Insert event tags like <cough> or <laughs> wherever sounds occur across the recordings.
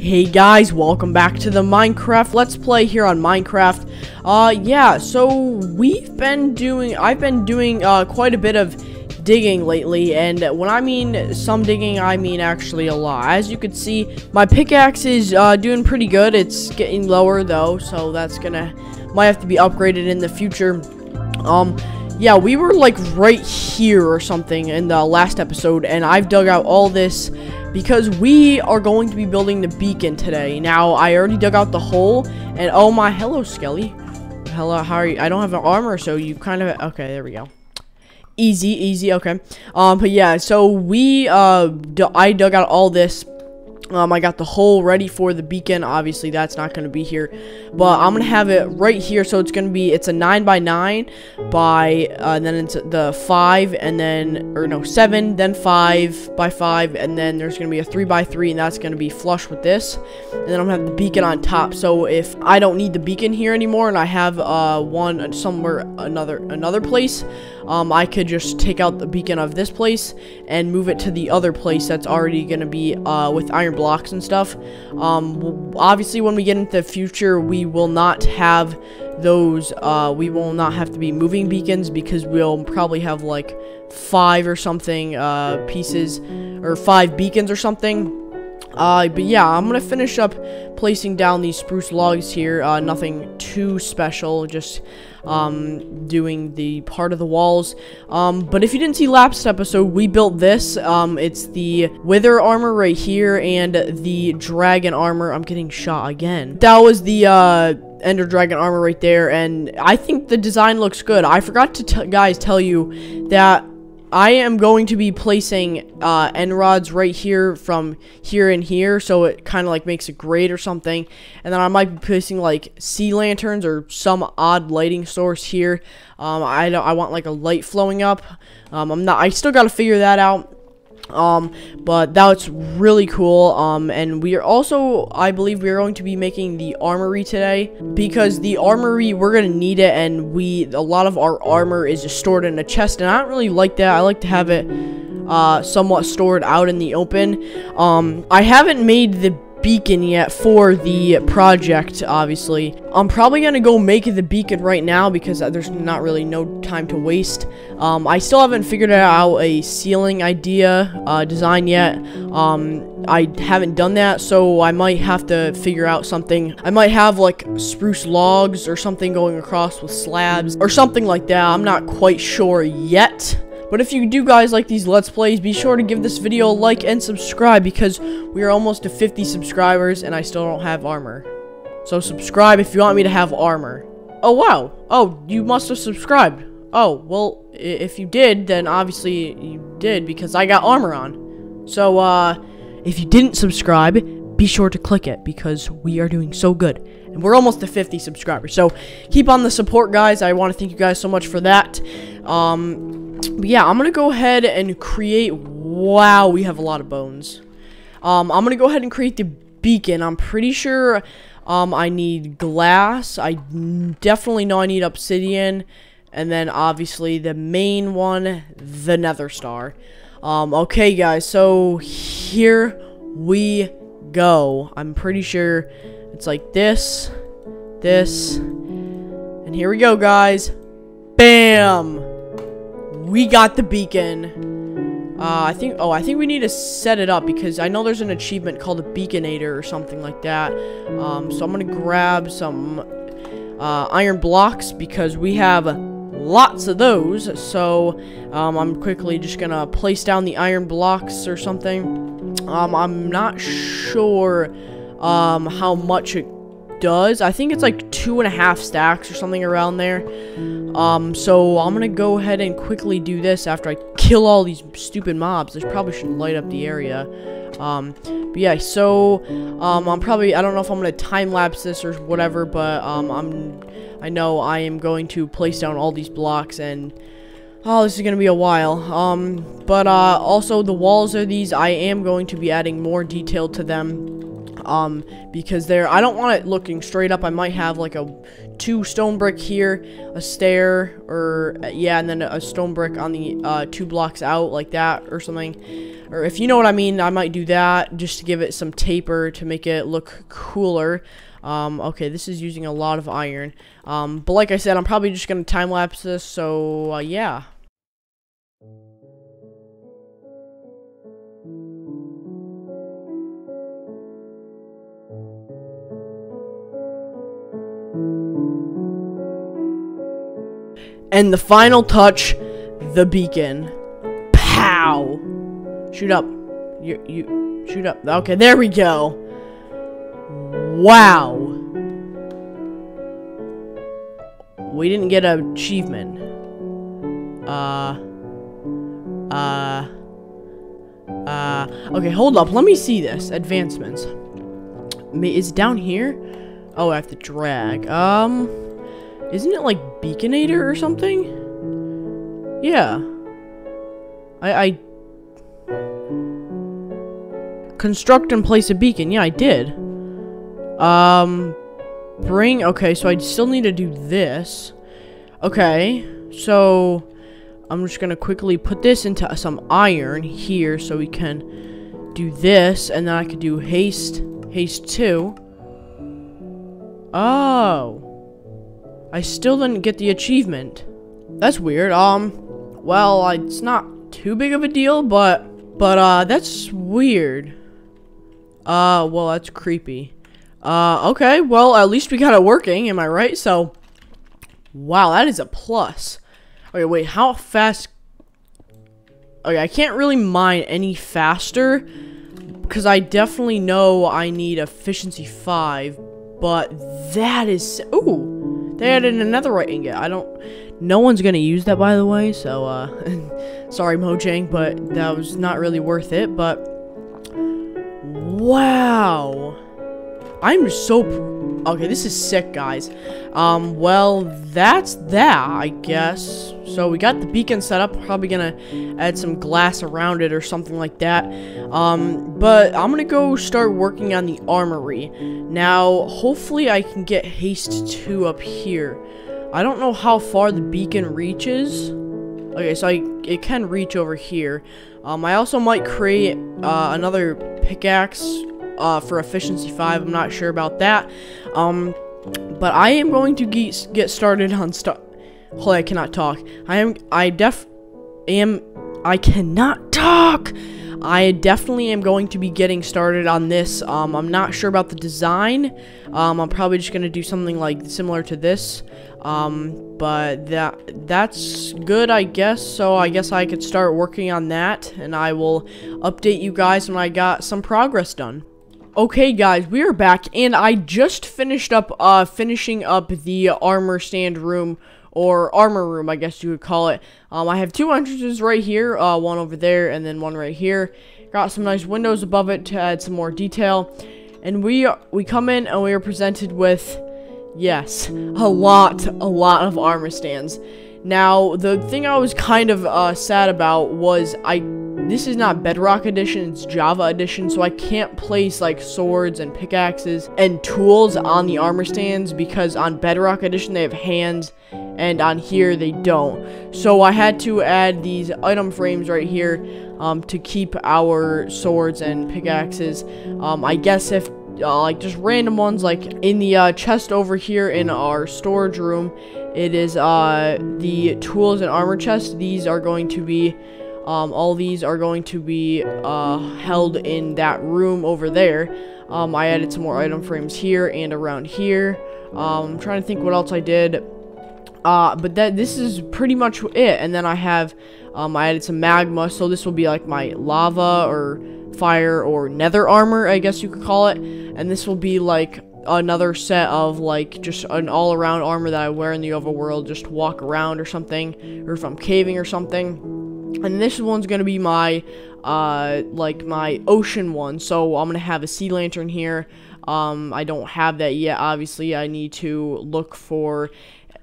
Hey guys, welcome back to the Minecraft Let's Play here on Minecraft. Uh, yeah, so we've been doing, I've been doing, uh, quite a bit of digging lately, and when I mean some digging, I mean actually a lot. As you can see, my pickaxe is, uh, doing pretty good. It's getting lower, though, so that's gonna, might have to be upgraded in the future. Um, yeah, we were, like, right here or something in the last episode, and I've dug out all this because we are going to be building the beacon today. Now, I already dug out the hole, and oh my, hello, Skelly. Hello, how are you? I don't have an armor, so you kind of, okay, there we go. Easy, easy, okay. Um, but yeah, so we, uh, I dug out all this um, I got the hole ready for the beacon. Obviously, that's not going to be here. But I'm going to have it right here. So it's going to be, it's a 9 by 9 by, uh, then it's the 5, and then, or no, 7, then 5 by 5, and then there's going to be a 3 by 3, and that's going to be flush with this. And then I'm going to have the beacon on top. So if I don't need the beacon here anymore, and I have uh, one somewhere, another, another place, um, I could just take out the beacon of this place and move it to the other place that's already going to be uh, with iron blocks and stuff. Um, obviously, when we get into the future, we will not have those, uh, we will not have to be moving beacons because we'll probably have like five or something uh, pieces or five beacons or something uh, but yeah, I'm gonna finish up placing down these spruce logs here. Uh, nothing too special, just um, doing the part of the walls. Um, but if you didn't see last episode, we built this. Um, it's the wither armor right here and the dragon armor. I'm getting shot again. That was the uh, ender dragon armor right there, and I think the design looks good. I forgot to guys tell you that I am going to be placing uh, end rods right here from here and here, so it kind of like makes a grate or something. And then I might be placing like sea lanterns or some odd lighting source here. Um, I I want like a light flowing up. Um, I'm not. I still got to figure that out. Um, but that's really cool. Um, and we are also, I believe, we are going to be making the armory today because the armory we're gonna need it, and we a lot of our armor is just stored in a chest, and I don't really like that. I like to have it uh, somewhat stored out in the open. Um, I haven't made the beacon yet for the project, obviously. I'm probably going to go make the beacon right now because there's not really no time to waste. Um, I still haven't figured out a ceiling idea, uh, design yet. Um, I haven't done that, so I might have to figure out something. I might have, like, spruce logs or something going across with slabs or something like that. I'm not quite sure yet. But if you do guys like these Let's Plays, be sure to give this video a like and subscribe because we are almost to 50 subscribers and I still don't have armor. So subscribe if you want me to have armor. Oh, wow. Oh, you must have subscribed. Oh, well, if you did, then obviously you did because I got armor on. So, uh, if you didn't subscribe, be sure to click it because we are doing so good. And we're almost to 50 subscribers. So, keep on the support, guys. I want to thank you guys so much for that. Um, but yeah, I'm gonna go ahead and create. Wow, we have a lot of bones. Um, I'm gonna go ahead and create the beacon. I'm pretty sure um, I need glass. I definitely know I need obsidian. And then obviously the main one, the nether star. Um, okay, guys, so here we go. I'm pretty sure it's like this, this, and here we go, guys. Bam! We got the beacon. Uh, I think, oh, I think we need to set it up because I know there's an achievement called a beaconator or something like that. Um, so I'm going to grab some uh, iron blocks because we have lots of those. So um, I'm quickly just going to place down the iron blocks or something. Um, I'm not sure um, how much it does. I think it's like two and a half stacks or something around there. Um, so I'm gonna go ahead and quickly do this after I kill all these stupid mobs. This probably should light up the area. Um, but yeah, so, um, I'm probably, I don't know if I'm gonna time-lapse this or whatever, but, um, I'm, I know I am going to place down all these blocks and, oh, this is gonna be a while. Um, but, uh, also the walls are these, I am going to be adding more detail to them um because there I don't want it looking straight up I might have like a two stone brick here a stair or uh, yeah and then a stone brick on the uh, two blocks out like that or something or if you know what I mean I might do that just to give it some taper to make it look cooler um, okay, this is using a lot of iron. Um, but like I said, I'm probably just going to time-lapse this, so, uh, yeah. And the final touch, the beacon. Pow! Shoot up. You, you, shoot up. Okay, there we go. Wow. We didn't get an achievement. Uh. Uh. Uh. Okay, hold up. Let me see this. Advancements. Is down here? Oh, I have to drag. Um. Isn't it like Beaconator or something? Yeah. I, I... Construct and place a beacon. Yeah, I did. Um... Bring... Okay, so I still need to do this. Okay. So... I'm just gonna quickly put this into some iron here so we can do this. And then I could do haste. Haste 2. Oh. I still didn't get the achievement. That's weird. Um, well, it's not too big of a deal, but, but, uh, that's weird. Uh, well, that's creepy. Uh, okay, well, at least we got it working, am I right? So, wow, that is a plus. Okay, wait, how fast... Okay, I can't really mine any faster, because I definitely know I need efficiency 5, but that is... Ooh! They added netherite ingot. I don't... No one's gonna use that, by the way, so, uh... <laughs> sorry, Mojang, but that was not really worth it, but... Wow! I'm so... Okay, this is sick, guys. Um, well, that's that, I guess. So we got the beacon set up. Probably gonna add some glass around it or something like that. Um, but I'm gonna go start working on the armory. Now, hopefully I can get haste 2 up here. I don't know how far the beacon reaches. Okay, so I, it can reach over here. Um, I also might create uh, another pickaxe uh, for efficiency 5. I'm not sure about that. Um, but I am going to get, get started on stuff. Holy, I cannot talk. I am, I def, am, I cannot talk! I definitely am going to be getting started on this. Um, I'm not sure about the design. Um, I'm probably just going to do something like similar to this. Um, but that that's good, I guess. So I guess I could start working on that, and I will update you guys when I got some progress done. Okay, guys, we are back, and I just finished up, uh, finishing up the armor stand room, or armor room, I guess you would call it. Um, I have two entrances right here, uh, one over there, and then one right here. Got some nice windows above it to add some more detail. And we, we come in, and we are presented with, yes, a lot, a lot of armor stands. Now, the thing I was kind of, uh, sad about was I this is not Bedrock Edition, it's Java Edition, so I can't place like swords and pickaxes and tools on the armor stands because on Bedrock Edition they have hands and on here they don't. So I had to add these item frames right here um, to keep our swords and pickaxes. Um, I guess if uh, like just random ones like in the uh, chest over here in our storage room it is uh, the tools and armor chest these are going to be um, all these are going to be uh, held in that room over there. Um, I added some more item frames here and around here. Um, I'm trying to think what else I did. Uh, but that this is pretty much it. And then I have, um, I added some magma, so this will be like my lava or fire or nether armor, I guess you could call it. And this will be like another set of like just an all-around armor that I wear in the overworld, just walk around or something, or if I'm caving or something. And this one's gonna be my, uh, like my ocean one. So I'm gonna have a sea lantern here. Um, I don't have that yet. Obviously, I need to look for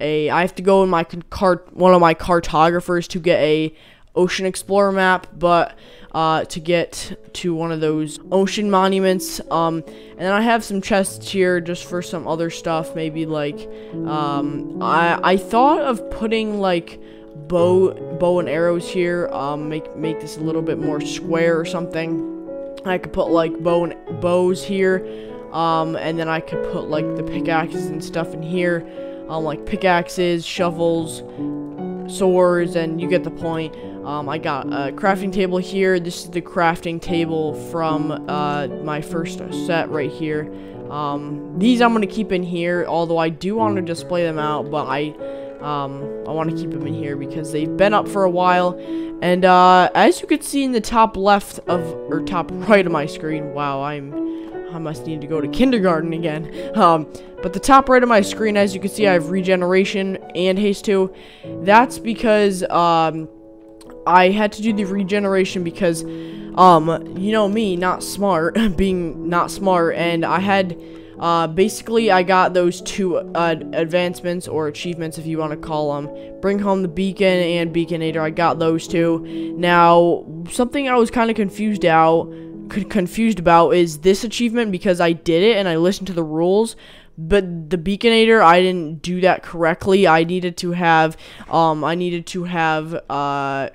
a. I have to go in my cart, one of my cartographers to get a Ocean Explorer map, but uh, to get to one of those ocean monuments. Um, and then I have some chests here just for some other stuff. Maybe like, um, I, I thought of putting like bow, bow and arrows here. Um, make, make this a little bit more square or something. I could put like bow and bows here. Um, and then I could put like the pickaxes and stuff in here. Um, like pickaxes, shovels, swords, and you get the point. Um, I got a crafting table here. This is the crafting table from uh, my first set right here. Um, these I'm going to keep in here, although I do want to display them out, but I um, I want to keep them in here because they've been up for a while. And uh, as you can see in the top left of, or top right of my screen, wow, I'm I must need to go to kindergarten again. Um, but the top right of my screen, as you can see, I have regeneration and haste 2. That's because, um, I had to do the regeneration because, um, you know me, not smart, <laughs> being not smart, and I had, uh, basically I got those two, uh, advancements, or achievements if you want to call them, Bring Home the Beacon and Beaconator, I got those two. Now, something I was kind of confused out, confused about is this achievement because I did it and I listened to the rules, but the beaconator i didn't do that correctly i needed to have um i needed to have uh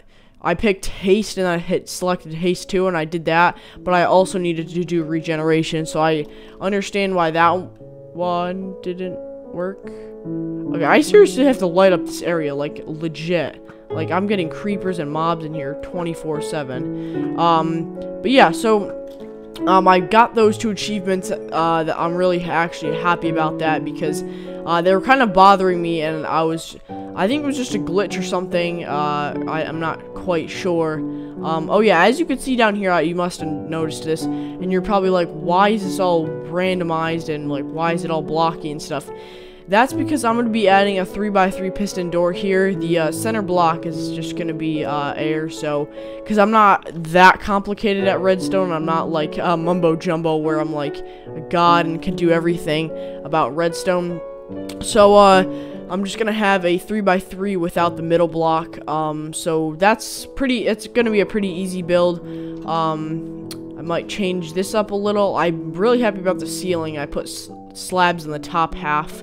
I picked haste and I hit selected haste 2 and I did that, but I also needed to do regeneration, so I understand why that one didn't work. Okay, I seriously have to light up this area, like, legit. Like, I'm getting creepers and mobs in here 24-7. Um, but yeah, so um, I got those two achievements, uh, that I'm really actually happy about that because, uh, they were kind of bothering me and I was, I think it was just a glitch or something, uh, I, am not quite sure. Um, oh yeah, as you can see down here, you must have noticed this, and you're probably like, why is this all randomized and, like, why is it all blocky and stuff? That's because I'm going to be adding a 3x3 piston door here. The uh, center block is just going to be uh, air, so... Because I'm not that complicated at redstone. I'm not like uh, Mumbo Jumbo where I'm like a god and can do everything about redstone. So, uh... I'm just gonna have a 3x3 without the middle block, um, so that's pretty, it's gonna be a pretty easy build, um, I might change this up a little, I'm really happy about the ceiling, I put slabs in the top half,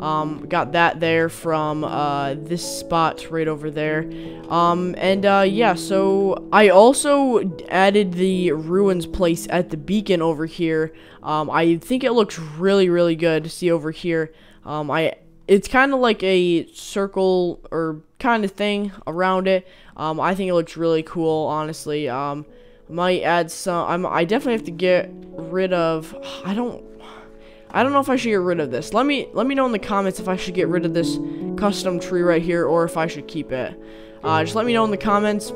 um, got that there from uh, this spot right over there. Um, and uh, yeah, so I also added the ruins place at the beacon over here. Um, I think it looks really, really good to see over here. Um, I it's kind of like a circle or kind of thing around it. Um, I think it looks really cool, honestly. Um, might add some. I'm, I definitely have to get rid of. I don't. I don't know if I should get rid of this. Let me let me know in the comments if I should get rid of this custom tree right here or if I should keep it. Uh, just let me know in the comments.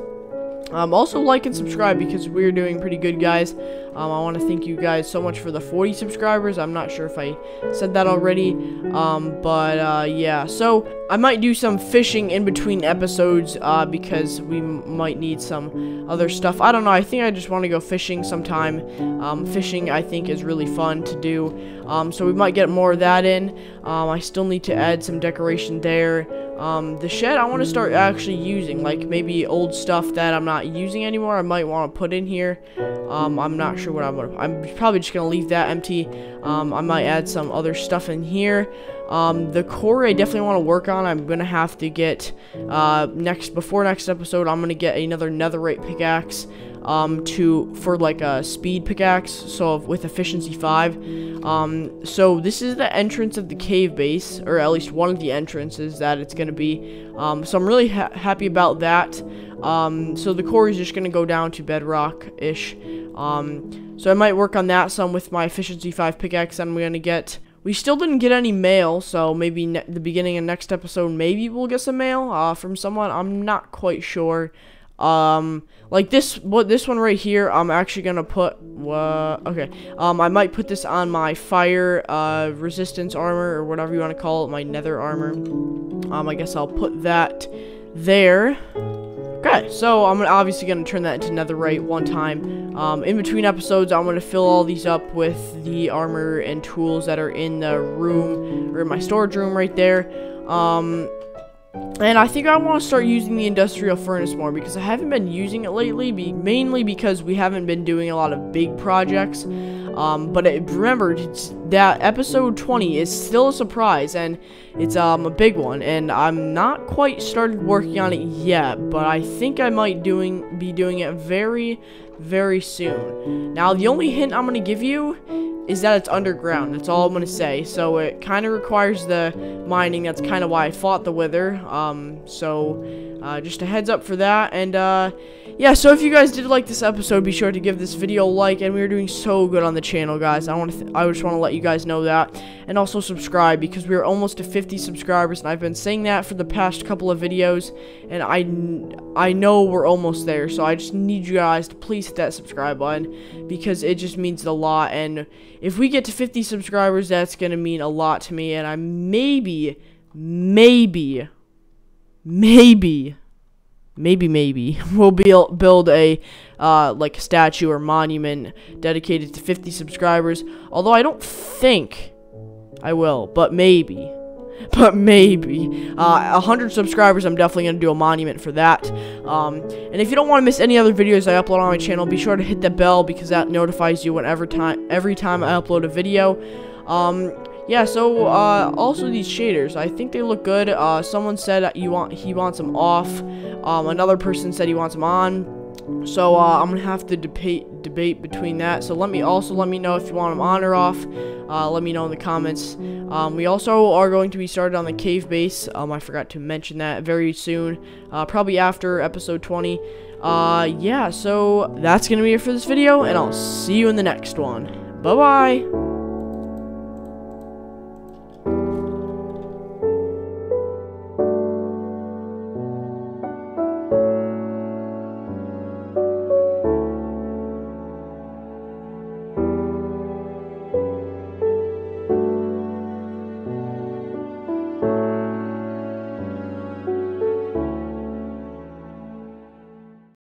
Um, also like and subscribe because we're doing pretty good, guys. Um, I want to thank you guys so much for the 40 subscribers. I'm not sure if I said that already, um, but uh, yeah. So I might do some fishing in between episodes uh, because we might need some other stuff. I don't know. I think I just want to go fishing sometime. Um, fishing, I think, is really fun to do. Um, so we might get more of that in. Um, I still need to add some decoration there. Um, the shed I want to start actually using, like maybe old stuff that I'm not using anymore. I might want to put in here. Um, I'm not sure what I'm gonna. I'm probably just gonna leave that empty. Um, I might add some other stuff in here. Um, the core I definitely want to work on. I'm gonna have to get uh, next before next episode. I'm gonna get another netherite pickaxe um, to for like a speed pickaxe, so with efficiency 5. Um, so this is the entrance of the cave base, or at least one of the entrances that it's going to be. Um, so I'm really ha happy about that. Um, so the core is just going to go down to bedrock-ish. Um, so I might work on that some with my efficiency 5 pickaxe I'm going to get. We still didn't get any mail, so maybe the beginning of next episode, maybe we'll get some mail uh, from someone. I'm not quite sure. Um, like this, what this one right here, I'm actually gonna put. Okay. Um, I might put this on my fire uh, resistance armor or whatever you want to call it, my nether armor. Um, I guess I'll put that there. Okay, so I'm obviously gonna turn that into netherite one time. Um, in between episodes, I'm gonna fill all these up with the armor and tools that are in the room or in my storage room right there. Um, and I think I want to start using the industrial furnace more because I haven't been using it lately, be mainly because we haven't been doing a lot of big projects. Um, but it, remember, that episode 20 is still a surprise, and it's um, a big one, and I'm not quite started working on it yet, but I think I might doing be doing it very, very soon. Now, the only hint I'm going to give you is that it's underground. That's all I'm going to say. So it kind of requires the mining. That's kind of why I fought the Wither. Um, so uh, just a heads up for that. And uh, yeah, so if you guys did like this episode, be sure to give this video a like. And we are doing so good on the channel, guys. I want to. I just want to let you guys know that. And also subscribe because we are almost to 50 subscribers. And I've been saying that for the past couple of videos. And I, I know we're almost there. So I just need you guys to please hit that subscribe button because it just means a lot. And if we get to 50 subscribers, that's going to mean a lot to me. And I maybe, maybe, maybe, maybe, maybe, <laughs> we'll build, build a, uh, like, statue or monument dedicated to 50 subscribers. Although I don't think I will, but maybe. But maybe. Uh, 100 subscribers, I'm definitely going to do a monument for that. Um, and if you don't want to miss any other videos I upload on my channel, be sure to hit the bell because that notifies you whenever time every time I upload a video. Um, yeah, so, uh, also these shaders, I think they look good. Uh, someone said you want he wants them off. Um, another person said he wants them on. So uh, I'm gonna have to debate debate between that. So let me also let me know if you want them on or off. Uh, let me know in the comments. Um, we also are going to be started on the cave base. Um, I forgot to mention that very soon, uh, probably after episode 20. Uh, yeah, so that's gonna be it for this video, and I'll see you in the next one. Bye bye.